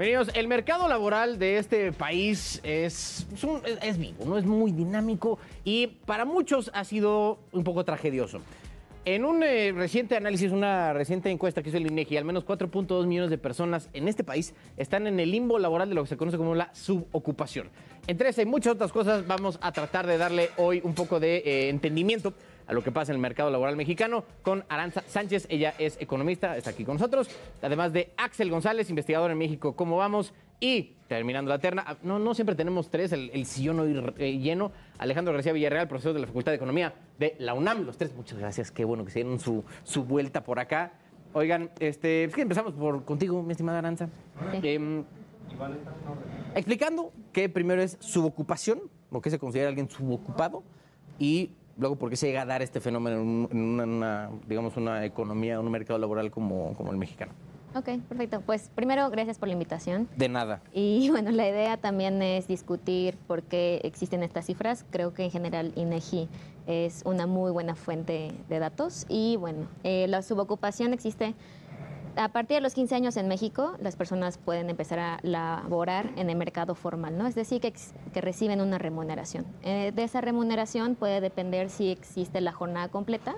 Bienvenidos. El mercado laboral de este país es, es, es- vivo, ¿no? Es muy dinámico y para muchos ha sido un poco tragedioso. En un eh, reciente análisis, una reciente encuesta que hizo el INEGI, al menos 4.2 millones de personas en este país están en el limbo laboral de lo que se conoce como la subocupación. Entre esas y muchas otras cosas, vamos a tratar de darle hoy un poco de eh, entendimiento a lo que pasa en el mercado laboral mexicano con Aranza Sánchez. Ella es economista, está aquí con nosotros. Además de Axel González, investigador en México, ¿cómo vamos? Y terminando la terna, ah, no, no siempre tenemos tres, el, el sillón hoy eh, lleno. Alejandro García Villarreal, profesor de la Facultad de Economía de la UNAM. Los tres, muchas gracias, qué bueno que se dieron su, su vuelta por acá. Oigan, este, es que empezamos por contigo, mi estimada Aranza. Em, explicando que primero es subocupación, o qué se considera alguien subocupado, y luego por qué se llega a dar este fenómeno en, un- en una, una, digamos, una economía, un mercado laboral como, como el mexicano. Ok, perfecto. Pues primero, gracias por la invitación. De nada. Y bueno, la idea también es discutir por qué existen estas cifras. Creo que en general INEGI es una muy buena fuente de datos. Y bueno, eh, la subocupación existe a partir de los 15 años en México, las personas pueden empezar a laborar en el mercado formal, ¿no? Es decir, que, que reciben una remuneración. Eh, de esa remuneración puede depender si existe la jornada completa,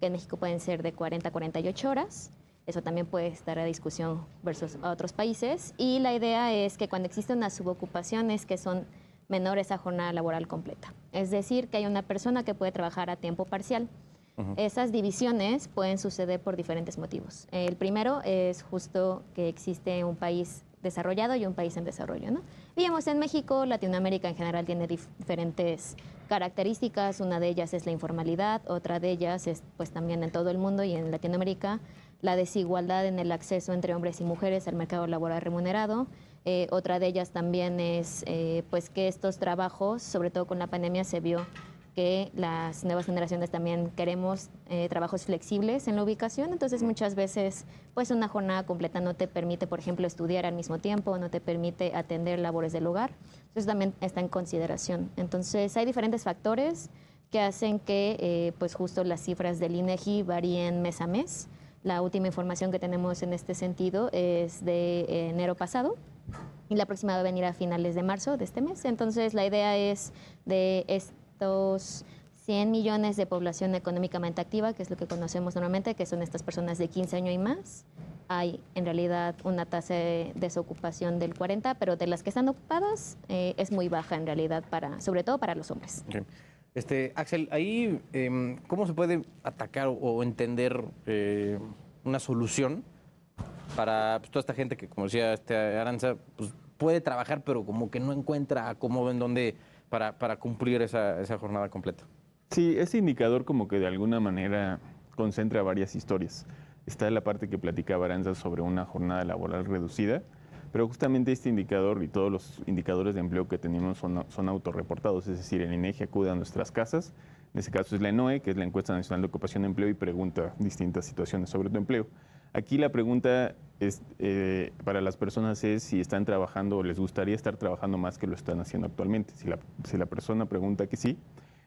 que en México pueden ser de 40 a 48 horas. Eso también puede estar a discusión versus a otros países. Y la idea es que cuando existe una subocupación es que son menores a jornada laboral completa. Es decir, que hay una persona que puede trabajar a tiempo parcial. Esas divisiones pueden suceder por diferentes motivos. El primero es justo que existe un país desarrollado y un país en desarrollo. ¿no? Digamos, en México, Latinoamérica en general tiene dif- diferentes características. Una de ellas es la informalidad, otra de ellas es pues también en todo el mundo y en Latinoamérica la desigualdad en el acceso entre hombres y mujeres al mercado laboral remunerado. Eh, otra de ellas también es eh, pues que estos trabajos, sobre todo con la pandemia, se vio que las nuevas generaciones también queremos eh, trabajos flexibles en la ubicación, entonces muchas veces pues una jornada completa no te permite, por ejemplo, estudiar al mismo tiempo, no te permite atender labores del hogar, eso también está en consideración. Entonces hay diferentes factores que hacen que eh, pues justo las cifras del INEGI varíen mes a mes. La última información que tenemos en este sentido es de enero pasado, y la próxima va a venir a finales de marzo de este mes. Entonces, la idea es de estos 100 millones de población económicamente activa, que es lo que conocemos normalmente, que son estas personas de 15 años y más. Hay en realidad una tasa de desocupación del 40, pero de las que están ocupadas eh, es muy baja en realidad, para, sobre todo para los hombres. Este, Axel, ahí, em, ¿cómo se puede atacar o entender eh, una solución para pues, toda esta gente que, como decía este Aranza, pues, puede trabajar, pero como que no encuentra cómo, en dónde, para, cumplir esa, esa jornada completa? Sí, ese indicador como que de alguna manera concentra varias historias. Está la parte que platicaba Aranza sobre una jornada laboral reducida, pero justamente este indicador y todos los indicadores de empleo que tenemos son, son autorreportados, es decir, el INEGI acude a nuestras casas, en este caso es la ENOE, que es la Encuesta Nacional de Ocupación de Empleo, y pregunta distintas situaciones sobre tu empleo. Aquí la pregunta es, eh, para las personas es si están trabajando o les gustaría estar trabajando más que lo están haciendo actualmente. Si la, si la persona pregunta que sí,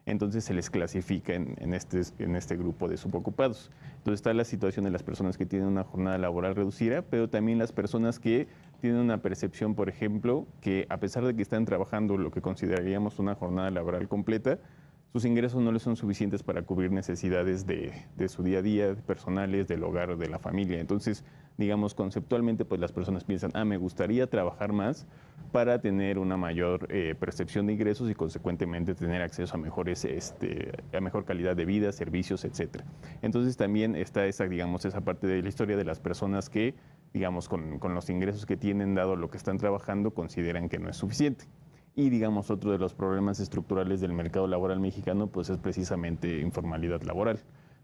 entonces se les clasifica en, en este, en este grupo de subocupados. Entonces está la situación de las personas que tienen una jornada laboral reducida, pero también las personas que tienen una percepción, por ejemplo, que a pesar de que están trabajando lo que consideraríamos una jornada laboral completa, sus ingresos no les son suficientes para cubrir necesidades de, de su día a día, personales, del hogar, de la familia. Entonces, digamos, conceptualmente, pues las personas piensan, ah, me gustaría trabajar más para tener una mayor eh, percepción de ingresos y consecuentemente tener acceso a mejores, este, a mejor calidad de vida, servicios, etcétera. Entonces también está esa, digamos, esa parte de la historia de las personas que, digamos, con, con los ingresos que tienen dado lo que están trabajando, consideran que no es suficiente. Y digamos, otro de los problemas estructurales del mercado laboral mexicano, pues es precisamente informalidad laboral.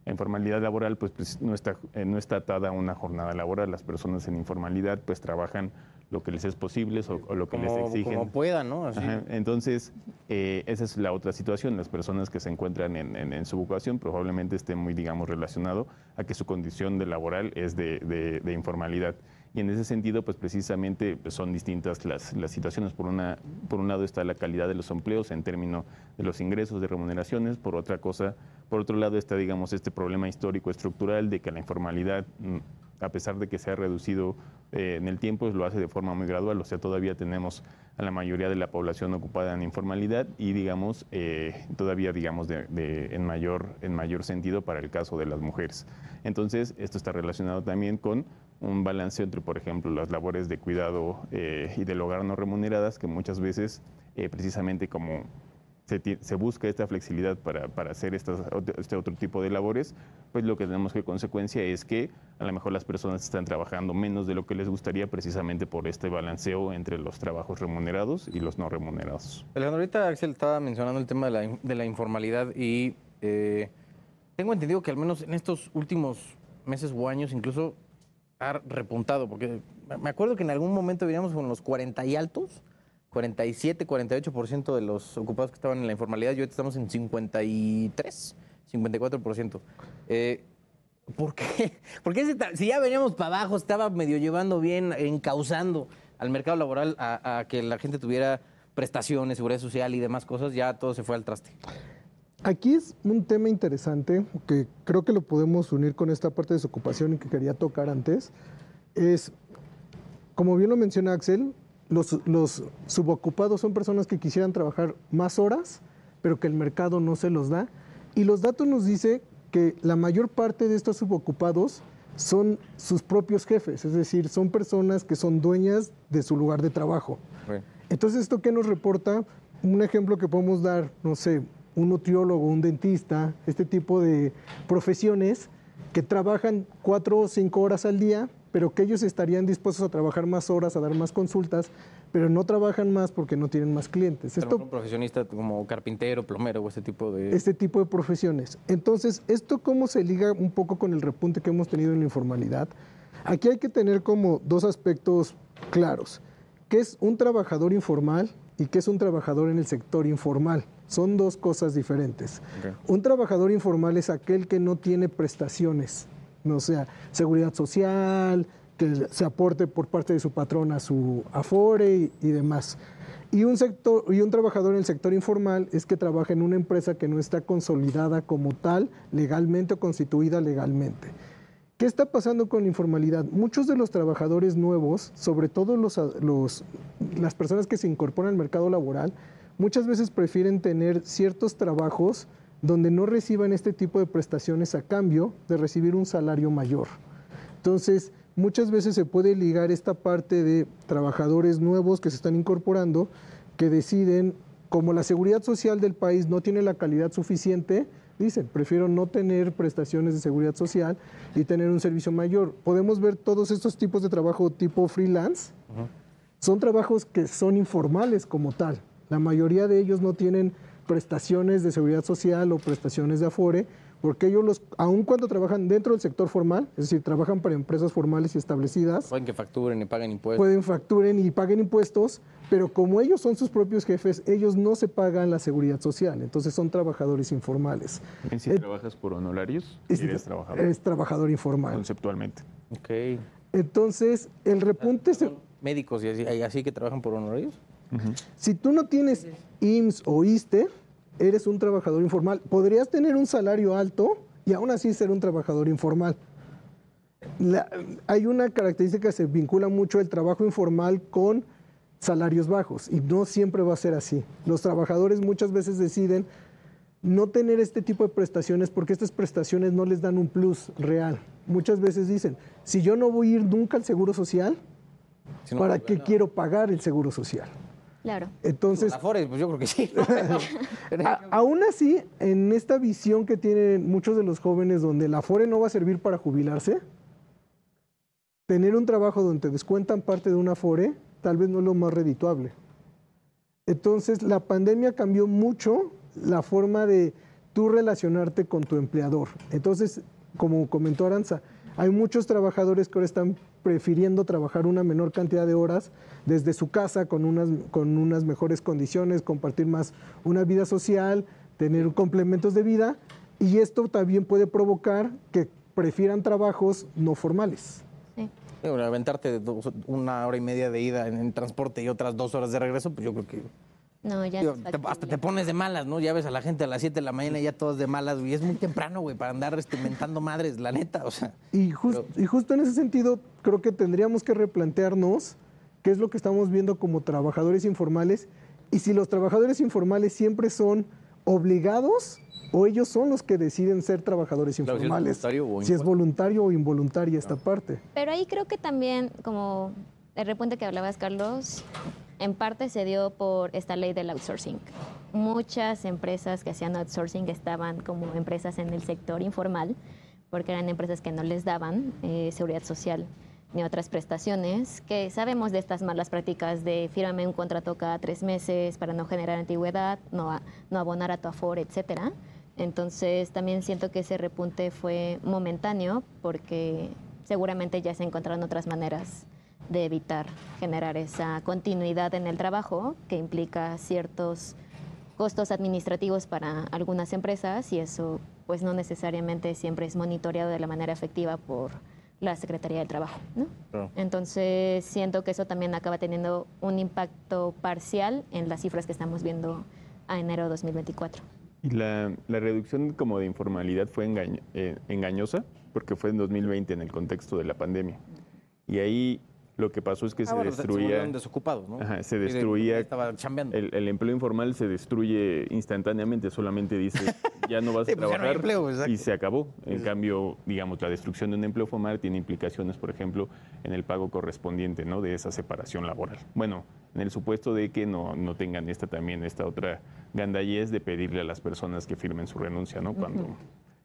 La informalidad laboral, pues, pues, no, está, eh, no está atada a una jornada laboral. Las personas en informalidad, pues trabajan lo que les es posible o, o lo que les exigen. como puedan, ¿no? Así. Entonces, eh, esa es la otra situación. Las personas que se encuentran en, en- en su vocación probablemente estén muy, digamos, relacionado a que su condición de laboral es de, de- de informalidad. Y en ese sentido, pues precisamente pues, son distintas las, las situaciones. Por, una, por un lado está la calidad de los empleos en términos de los ingresos, de remuneraciones. Por otra cosa, por otro lado está, digamos, este problema histórico estructural de que la informalidad mm, a pesar de que se ha reducido eh, en el tiempo, lo hace de forma muy gradual, o sea, todavía tenemos a la mayoría de la población ocupada en informalidad y, digamos, eh, todavía, digamos, de, en, mayor, en mayor sentido para el caso de las mujeres. Entonces, esto está relacionado también con un balance entre, por ejemplo, las labores de cuidado eh, y del hogar no remuneradas, que muchas veces, precisamente como se, busca esta flexibilidad para, hacer este otro tipo de labores, pues lo que tenemos que consecuencia es que a lo mejor las personas están trabajando menos de lo que les gustaría precisamente por este balanceo entre los trabajos remunerados y los no remunerados. Alejandro, ahorita Axel estaba mencionando el tema de la, informalidad y eh, tengo entendido que al menos en estos últimos meses o años incluso ha repuntado, porque me acuerdo que en algún momento veníamos con los 40 y altos 47, 48% de los ocupados que estaban en la informalidad y hoy estamos en 53, 54%. Eh, ¿Por qué? Porque si ya veníamos para abajo, estaba medio llevando bien, encauzando al mercado laboral a, que la gente tuviera prestaciones, seguridad social y demás cosas, ya todo se fue al traste. Aquí es un tema interesante que creo que lo podemos unir con esta parte de desocupación y que quería tocar antes. Es, como bien lo menciona Axel, los, subocupados son personas que quisieran trabajar más horas, pero que el mercado no se los da. Y los datos nos dicen que la mayor parte de estos subocupados son sus propios jefes, es decir, son personas que son dueñas de su lugar de trabajo. Entonces, ¿esto qué nos reporta? Un ejemplo que podemos dar, no sé, un nutriólogo, un dentista, este tipo de profesiones que trabajan cuatro o cinco horas al día, pero que ellos estarían dispuestos a trabajar más horas, a dar más consultas, pero no trabajan más porque no tienen más clientes. Esto, un profesionista como carpintero, plomero o este tipo de... Este tipo de profesiones. Entonces, ¿esto cómo se liga un poco con el repunte que hemos tenido en la informalidad? Aquí hay que tener como dos aspectos claros. ¿Qué es un trabajador informal y qué es un trabajador en el sector informal? Son dos cosas diferentes. Un trabajador informal es aquel que no tiene prestaciones o sea, seguridad social, que se aporte por parte de su patrón a su afore y, demás. Y un, sector, y un trabajador en el sector informal es que trabaja en una empresa que no está consolidada como tal, legalmente o constituida legalmente. ¿Qué está pasando con la informalidad? Muchos de los trabajadores nuevos, sobre todo los, las personas que se incorporan al mercado laboral, muchas veces prefieren tener ciertos trabajos donde no reciban este tipo de prestaciones a cambio de recibir un salario mayor. Entonces, muchas veces se puede ligar esta parte de trabajadores nuevos que se están incorporando, que deciden, como la seguridad social del país no tiene la calidad suficiente, dicen, prefiero no tener prestaciones de seguridad social y tener un servicio mayor. Podemos ver todos estos tipos de trabajo tipo freelance. Son trabajos que son informales como tal. La mayoría de ellos no tienen prestaciones de seguridad social o prestaciones de Afore, porque ellos, los, aun cuando trabajan dentro del sector formal, es decir, trabajan para empresas formales y establecidas. Pueden que facturen y paguen impuestos. Pueden facturen y paguen impuestos, pero como ellos son sus propios jefes, ellos no se pagan la seguridad social, entonces son trabajadores informales. si eh, trabajas por honorarios? Es, eres trabajador. Es trabajador informal. Conceptualmente. Ok. Entonces, el repunte... ¿Médicos y así, así que trabajan por honorarios? Si tú no tienes IMSS o ISTE, eres un trabajador informal. Podrías tener un salario alto y aún así ser un trabajador informal. hay una característica que se vincula mucho el trabajo informal con salarios bajos y no siempre va a ser así. Los trabajadores muchas veces deciden no tener este tipo de prestaciones porque estas prestaciones no les dan un plus real. Muchas veces dicen, si yo no voy a ir nunca al seguro social, ¿para qué quiero pagar el seguro social? Claro. Entonces. Afore, pues yo creo que sí. aún así, en esta visión que tienen muchos de los jóvenes, donde la Afore no va a servir para jubilarse, tener un trabajo donde te descuentan parte de una Afore tal vez no es lo más redituable. Entonces, la pandemia cambió mucho la forma de tú relacionarte con tu empleador. Entonces, como comentó Aranza, hay muchos trabajadores que ahora están prefiriendo trabajar una menor cantidad de horas desde su casa con unas, con unas mejores condiciones, compartir más una vida social, tener complementos de vida y esto también puede provocar que prefieran trabajos no formales. Sí. aventarte una hora y media de ida en, transporte y otras dos horas de regreso, pues yo creo que No, ya Digo, te- hasta te pones de malas, ¿no? Ya ves a la gente a las 7 de la mañana y ya todos de malas, güey. Es muy temprano, güey, para andar este, mentando madres, la neta, o sea. Y, jus- y justo en ese sentido, creo que tendríamos que replantearnos qué es lo que estamos viendo como trabajadores informales y si los trabajadores informales siempre son obligados o ellos son los que deciden ser trabajadores Claro, si es informales. voluntario o si es voluntario o involuntaria esta parte. Pero ahí creo que también, como el repunte que hablabas, Carlos, en parte se dio por esta ley del outsourcing. Muchas empresas que hacían outsourcing estaban como empresas en el sector informal, porque eran empresas que no les daban eh, seguridad social ni otras prestaciones, que sabemos de estas malas prácticas de fírame un contrato cada tres meses para no generar antigüedad, no, a- no abonar a tu aforo, etcétera. Entonces también siento que ese repunte fue momentáneo porque seguramente ya se encontraron otras maneras de evitar generar esa continuidad en el trabajo que implica ciertos costos administrativos para algunas empresas y eso pues no necesariamente siempre es monitoreado de la manera efectiva por la Secretaría del Trabajo. ¿no? Claro. Entonces siento que eso también acaba teniendo un impacto parcial en las cifras que estamos viendo a enero de 2024. Y la, la reducción como de informalidad fue engañ- eh, engañosa porque fue en 2020 en el contexto de la pandemia. Y ahí lo que pasó es que Ah, se bueno, se- se destruía... volvieron desocupados, ¿no? Ajá, se destruía Estaba chambeando. El, el empleo informal se destruye instantáneamente, solamente dice, ya no vas Sí, a pues ya no hay trabajar empleo, exacto. y se acabó. En cambio, digamos, la destrucción de un empleo formal tiene implicaciones, por ejemplo, en el pago correspondiente ¿no? de esa separación laboral. Bueno, en el supuesto de que no, no tengan esta también, esta otra gandallez de pedirle a las personas que firmen su renuncia, ¿no? Cuando,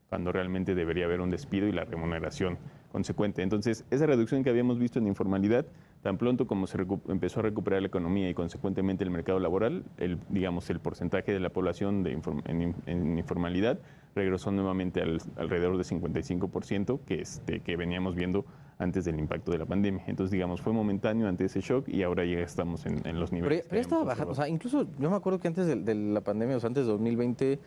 cuando realmente debería haber un despido y la remuneración consecuente. Entonces, esa reducción que habíamos visto en informalidad, tan pronto como se empezó a recuperar la economía y consecuentemente el mercado laboral, el, digamos, el porcentaje de la población de inform- en, in- en informalidad regresó nuevamente al, alrededor de 55% que, este, que veníamos viendo antes del impacto de la pandemia. Entonces, digamos, fue momentáneo ante ese shock y ahora ya estamos en, en los Pero, niveles. pero ya estaba bajando. O sea, incluso yo me acuerdo que antes de, de la pandemia, o sea, antes de 2020,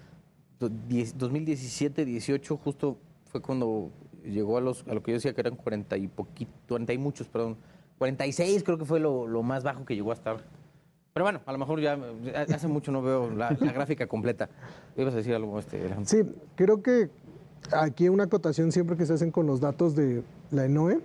do- diez- 2017, 18, justo fue cuando llegó a, los, a lo que yo decía que eran 40 y poquito, 40 y muchos, perdón. 46 creo que fue lo, lo más bajo que llegó a estar. Pero bueno, a lo mejor ya hace mucho no veo la, gráfica completa. ¿Ibas a decir algo, este? Sí, creo que aquí una acotación siempre que se hacen con los datos de la ENOE.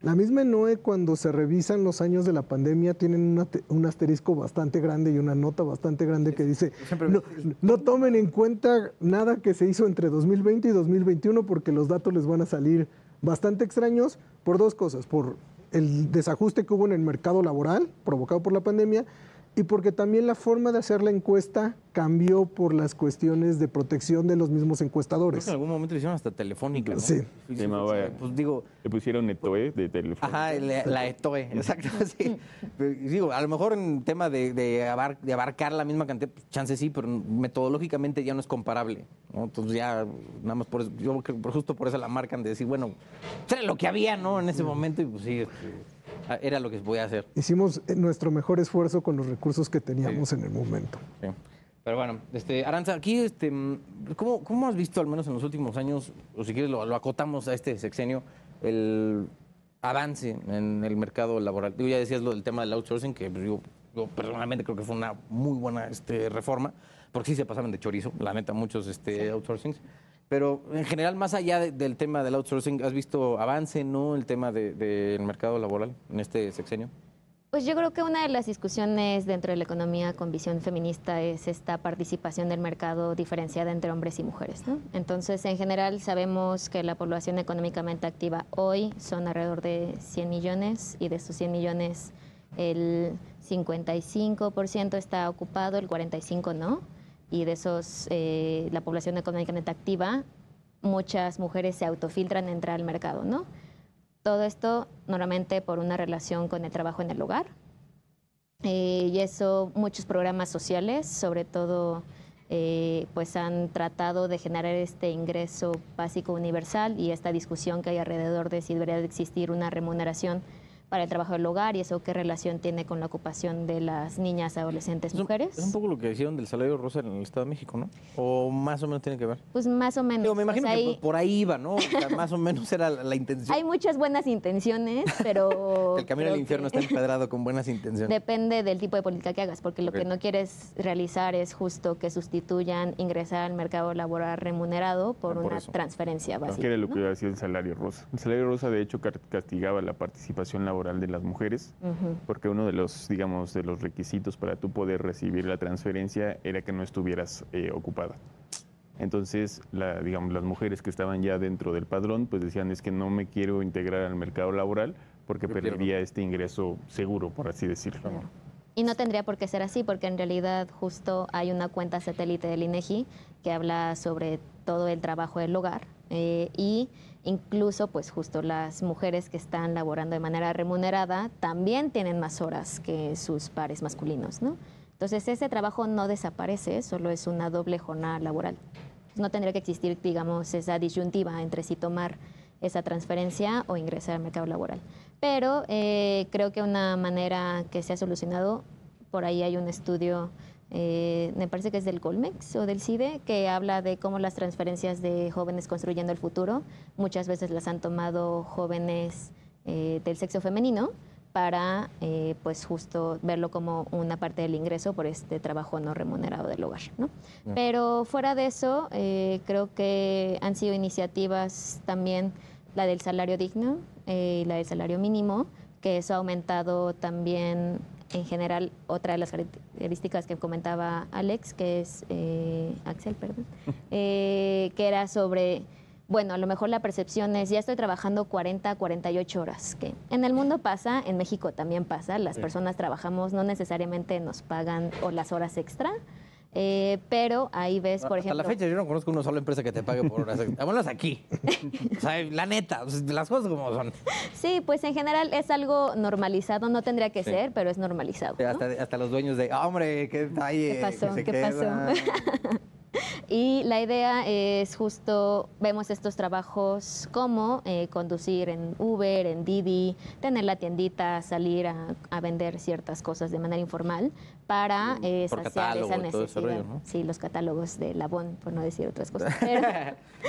La misma ENOE cuando se revisan los años de la pandemia tienen un ate- un asterisco bastante grande y una nota bastante grande que dice no, no tomen en cuenta nada que se hizo entre 2020 y 2021 porque los datos les van a salir bastante extraños por dos cosas, por el desajuste que hubo en el mercado laboral provocado por la pandemia y porque también la forma de hacer la encuesta cambió por las cuestiones de protección de los mismos Creo encuestadores. que en algún momento le hicieron hasta telefónica, ¿no? Sí. Llamaba- Pues digo, Le pusieron ETOE de teléfono. Ajá, la, la ETOE, exacto, sí. Pero, digo, a lo mejor en tema de, de, abar- de abarcar la misma cantidad, pues, chance sí, pero metodológicamente ya no es comparable. ¿no? Entonces ya, nada más por eso, yo creo que justo por eso la marcan de decir, bueno, era lo que había, ¿no? En ese momento y pues sí, este, era lo que voy a hacer. Hicimos eh, nuestro mejor esfuerzo con los recursos que teníamos en el momento. Sí. Pero bueno, este, Aranza, aquí, este, mm, ¿cómo, ¿cómo has visto, al menos en los últimos años, o si quieres lo, lo acotamos a este sexenio, el avance en el mercado laboral? Digo, ya decías lo del tema del outsourcing, que pues, yo, yo personalmente creo que fue una muy buena este, reforma, porque sí se pasaban de chorizo, la neta, muchos este, outsourcings. Pero en general, más allá de- del tema del outsourcing, ¿has visto avance, no, el tema de- del mercado laboral en este sexenio? Pues yo creo que una de las discusiones dentro de la economía con visión feminista es esta participación del mercado diferenciada entre hombres y mujeres. ¿no? Entonces, en general, sabemos que la población económicamente activa hoy son alrededor de 100 millones y de esos 100 millones el 55% está ocupado, el 45% no. Y de esos, eh, la población económicamente activa, muchas mujeres se autofiltran a entrar al mercado, ¿no? Todo esto normalmente por una relación con el trabajo en el hogar. Eh, y eso muchos programas sociales, sobre todo, eh, pues han tratado de generar este ingreso básico universal y esta discusión que hay alrededor de si debería de existir una remuneración para el trabajo del hogar y eso qué relación tiene con la ocupación de las niñas, adolescentes, mujeres. Es un poco lo que dijeron del salario rosa en el Estado de México, ¿no? O más o menos tiene que ver. Pues más o menos. Digo, me imagino Pues que ahí- por- por ahí iba, ¿no? O sea, más o menos era la, la intención. hay muchas buenas intenciones, pero... el camino al infierno que- está empedrado con buenas intenciones. Depende del tipo de política que hagas, porque lo que no quieres realizar es justo que sustituyan ingresar al mercado laboral remunerado por, Ah, por una eso. transferencia básica. que era lo ¿no? que hacía el salario rosa. El salario rosa, de hecho, castigaba la participación laboral de las mujeres, Ujú. porque uno de los, digamos, de los requisitos para tú poder recibir la transferencia era que no estuvieras eh, ocupada. Entonces, la, digamos, las mujeres que estaban ya dentro del padrón, pues decían, es que no me quiero integrar al mercado laboral porque pierdo. perdería este ingreso seguro, por así decirlo. Y no tendría por qué ser así, porque en realidad justo hay una cuenta satélite del INEGI que habla sobre todo el trabajo del hogar eh, y incluso pues justo las mujeres que están laborando de manera remunerada también tienen más horas que sus pares masculinos, ¿no? Entonces ese trabajo no desaparece, solo es una doble jornada laboral. No tendría que existir, digamos, esa disyuntiva entre si tomar esa transferencia o ingresar al mercado laboral. Pero eh, creo que una manera que se ha solucionado, por ahí hay un estudio, eh, me parece que es del Colmex o del CIDE, que habla de cómo las transferencias de jóvenes construyendo el futuro, muchas veces las han tomado jóvenes eh, del sexo femenino para eh, pues justo verlo como una parte del ingreso por este trabajo no remunerado del hogar. ¿no? Pero fuera de eso, eh, creo que han sido iniciativas también la del salario digno eh, y la del salario mínimo, que eso ha aumentado también en general otra de las características que comentaba Alex, que es eh, Axel, perdón, eh, que era sobre, bueno, a lo mejor la percepción es, ya estoy trabajando 40, 48 horas, que en el mundo pasa, en México también pasa, las personas trabajamos, no necesariamente nos pagan o las horas extra, eh, pero ahí ves, por ejemplo... la fecha yo no conozco una sola empresa que te pague por horas. Vámonos aquí. O sea, la neta, las cosas como son. Sí, pues en general es algo normalizado, no tendría que Sí. ser, pero es normalizado. ¿no? Hasta, hasta los dueños de, "Ah, hombre, qué detalle. ¿Qué pasó? que ¿Qué queda". Y la idea es justo, vemos estos trabajos como eh, conducir en Uber, en Didi, tener la tiendita, salir a, a vender ciertas cosas de manera informal para eh, saciar esa necesidad. rollo, ¿no? Sí, los catálogos de Labón, por no decir otras cosas. Pero,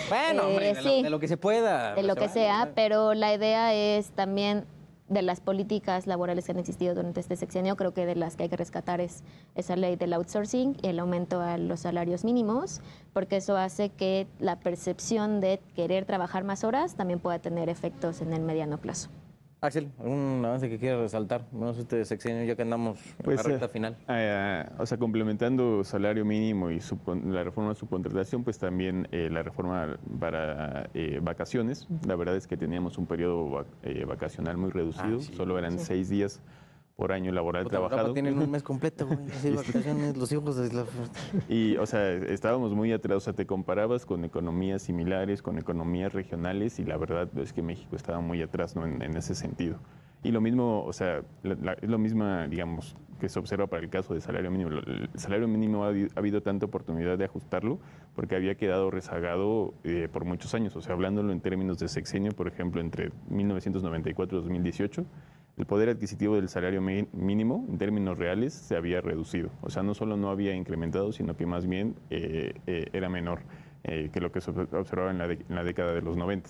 bueno, hombre, Eh, de, sí. lo, de lo que se pueda. de lo que vale, sea, pero la idea es también de las políticas laborales que han existido durante este sexenio, creo que de las que hay que rescatar es esa ley del outsourcing y el aumento a los salarios mínimos, porque eso hace que la percepción de querer trabajar más horas también pueda tener efectos en el mediano plazo. Axel, ¿algún avance que quieras resaltar? No sé, este sexenio, ya que andamos en Pues, la recta eh, final. eh, o sea, complementando salario mínimo y la reforma de subcontratación, pues también eh, la reforma para eh, vacaciones. La verdad es que teníamos un periodo va- eh, vacacional muy reducido, Ah, sí. solo eran seis días por año laboral Puta, trabajado. tienen un mes completo, güey. Así vacaciones, los hijos de la... Y, o sea, estábamos muy atrás, o sea, te comparabas con economías similares, con economías regionales, y la verdad es que México estaba muy atrás ¿no? en, en ese sentido. Y lo mismo, o sea, es lo mismo, digamos, que se observa para el caso de salario mínimo. El salario mínimo ha, ha habido tanta oportunidad de ajustarlo porque había quedado rezagado eh, por muchos años. O sea, hablándolo en términos de sexenio, por ejemplo, entre 1994 y 2018, el poder adquisitivo del salario mínimo en términos reales se había reducido. O sea, no solo no había incrementado, sino que más bien eh, eh, era menor eh, que lo que se observaba en la, de- en la década de los 90.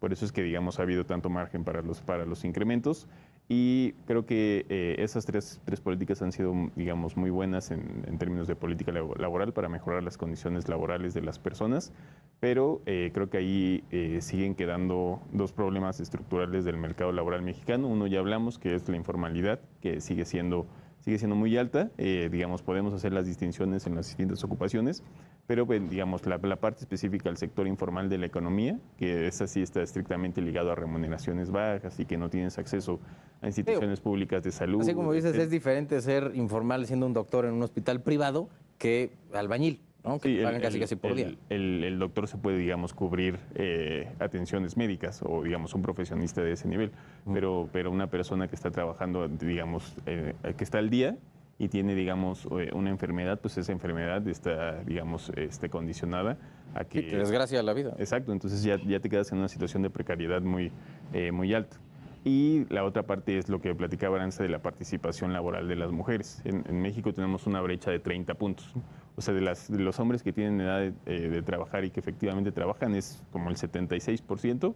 Por eso es que, digamos, ha habido tanto margen para los, para los incrementos. Y creo que eh, esas tres, tres políticas han sido, digamos, muy buenas en, en términos de política labo- laboral para mejorar las condiciones laborales de las personas, pero eh, creo que ahí eh, siguen quedando dos problemas estructurales del mercado laboral mexicano. Uno ya hablamos, que es la informalidad, que sigue siendo, sigue siendo muy alta. Eh, digamos, podemos hacer las distinciones en las distintas ocupaciones, pero pues, digamos, la, la parte específica del sector informal de la economía, que esa sí está estrictamente ligado a remuneraciones bajas y que no tienes acceso a instituciones públicas de salud. Así como dices, es diferente ser informal siendo un doctor en un hospital privado que albañil, ¿no? Que Sí, el- pagan casi casi por el- día. El, el doctor se puede, digamos, cubrir eh, atenciones médicas o, digamos, un profesionista de ese nivel, pero, pero una persona que está trabajando, digamos, eh, que está al día y tiene, digamos, eh, una enfermedad, pues esa enfermedad está, digamos, este, condicionada a que... Sí, te desgracia la vida. Exacto, entonces ya, ya te quedas en una situación de precariedad muy, eh, muy alta. Y la otra parte es lo que platicaba Aranza de la participación laboral de las mujeres. En, México tenemos una brecha de 30 puntos. O sea, de, las, de los hombres que tienen edad de, eh, de, trabajar y que efectivamente trabajan es como el 76%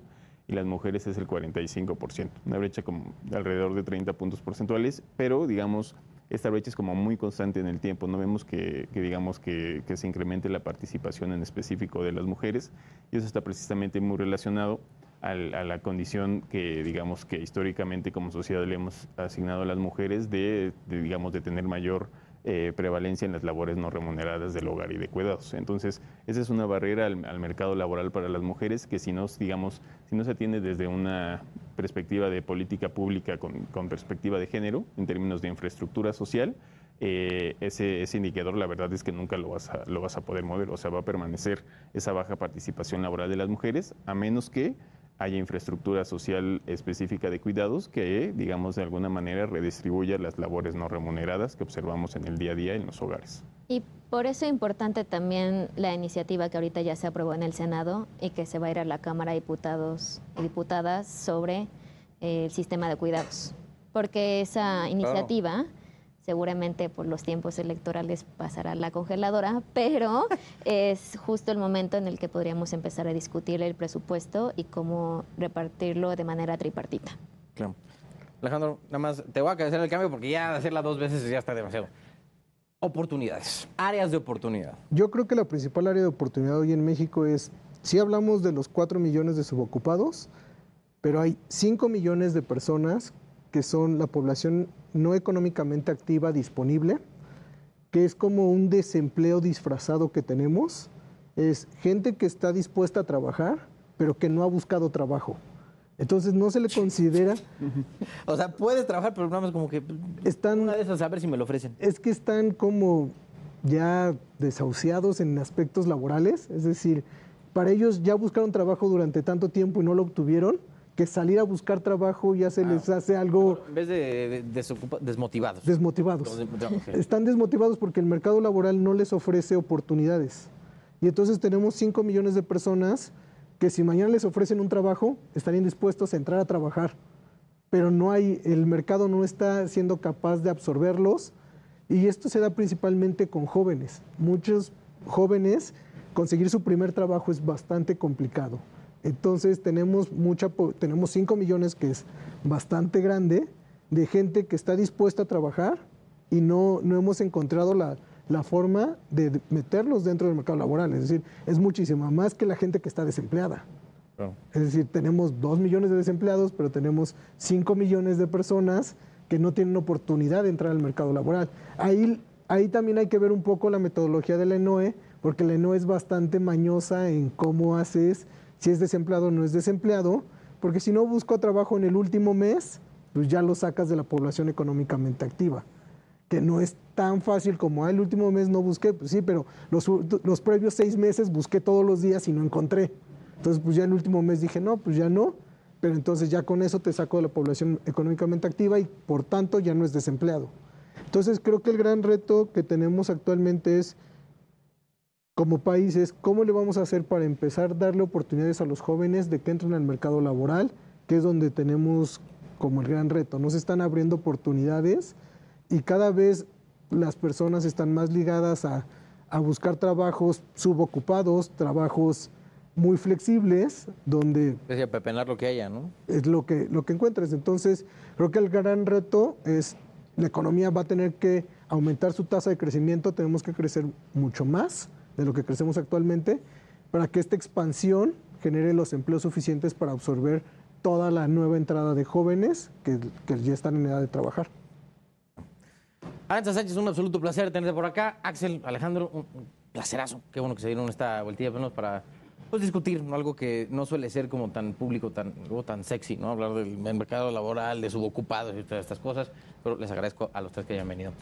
y las mujeres es el 45%. Una brecha como de alrededor de 30 puntos porcentuales, pero digamos esta brecha es como muy constante en el tiempo. No vemos que, digamos que, se incremente la participación en específico de las mujeres y eso está precisamente muy relacionado a la condición que digamos que históricamente como sociedad le hemos asignado a las mujeres de, digamos de tener mayor eh, prevalencia en las labores no remuneradas del hogar y de cuidados. Entonces, esa es una barrera al, mercado laboral para las mujeres que si no, digamos, si no se atiende desde una perspectiva de política pública con, perspectiva de género, en términos de infraestructura social, eh, ese, ese, indicador la verdad es que nunca lo vas, a, lo vas a poder mover, o sea, va a permanecer esa baja participación laboral de las mujeres, a menos que haya infraestructura social específica de cuidados que, digamos, de alguna manera redistribuya las labores no remuneradas que observamos en el día a día en los hogares. Y por eso es importante también la iniciativa que ahorita ya se aprobó en el Senado y que se va a ir a la Cámara de Diputados y Diputadas sobre el sistema de cuidados. Porque esa iniciativa seguramente por los tiempos electorales pasará la congeladora, pero es justo el momento en el que podríamos empezar a discutir el presupuesto y cómo repartirlo de manera tripartita. Claro. Alejandro, nada más te voy a hacer el cambio porque ya hacerla dos veces ya está demasiado. Oportunidades, áreas de oportunidad. Yo creo que la principal área de oportunidad hoy en México es, si hablamos de los 4 millones de subocupados, pero hay 5 millones de personas que son la población no económicamente activa disponible, que es como un desempleo disfrazado que tenemos. Es gente que está dispuesta a trabajar, pero que no ha buscado trabajo. Entonces no se le considera. o sea, puede trabajar, pero nada más como que. Están. Una de esas, a ver si me lo ofrecen. Es que están como ya desahuciados en aspectos laborales. Es decir, para ellos ya buscaron trabajo durante tanto tiempo y no lo obtuvieron que salir a buscar trabajo ya se les hace algo... En vez de, desmotivados. Desmotivados. Están desmotivados porque el mercado laboral no les ofrece oportunidades. Y entonces tenemos 5 millones de personas que si mañana les ofrecen un trabajo, estarían dispuestos a entrar a trabajar. Pero no hay, el mercado no está siendo capaz de absorberlos. Y esto se da principalmente con jóvenes. Muchos jóvenes, conseguir su primer trabajo es bastante complicado. Entonces tenemos mucha, tenemos 5 millones, que es bastante grande, de gente que está dispuesta a trabajar y no, no hemos encontrado la, la forma de meterlos dentro del mercado laboral. Es decir, es muchísima más que la gente que está desempleada. Es decir, tenemos 2 millones de desempleados, pero tenemos 5 millones de personas que no tienen oportunidad de entrar al mercado laboral. Ahí, ahí también hay que ver un poco la metodología de la ENOE, porque la ENOE es bastante mañosa en cómo haces si es desempleado o no es desempleado, porque si no busco trabajo en el último mes, pues ya lo sacas de la población económicamente activa, que no es tan fácil como, ah, el último mes no busqué, pues sí, pero los, los previos seis meses busqué todos los días y no encontré. Entonces, pues ya el último mes dije, no, pues ya no, pero entonces ya con eso te saco de la población económicamente activa y por tanto ya no es desempleado. Entonces creo que el gran reto que tenemos actualmente es como países, ¿cómo le vamos a hacer para empezar a darle oportunidades a los jóvenes de que entren al mercado laboral, que es donde tenemos como el gran reto? Nos están abriendo oportunidades y cada vez las personas están más ligadas a, buscar trabajos subocupados, trabajos muy flexibles, donde... Es pepenar lo que haya, ¿no? Es lo que, lo que encuentres. Entonces, creo que el gran reto es, la economía va a tener que aumentar su tasa de crecimiento, tenemos que crecer mucho más, de lo que crecemos actualmente, para que esta expansión genere los empleos suficientes para absorber toda la nueva entrada de jóvenes que, ya están en edad de trabajar. Aranza Sánchez, un absoluto placer tenerte por acá. Axel, Alejandro, un placerazo. Qué bueno que se dieron esta vueltilla menos para pues, discutir algo que no suele ser como tan público, tan, tan sexy, ¿no? Hablar del mercado laboral, de subocupados y todas estas cosas. Pero les agradezco a los tres que hayan venido.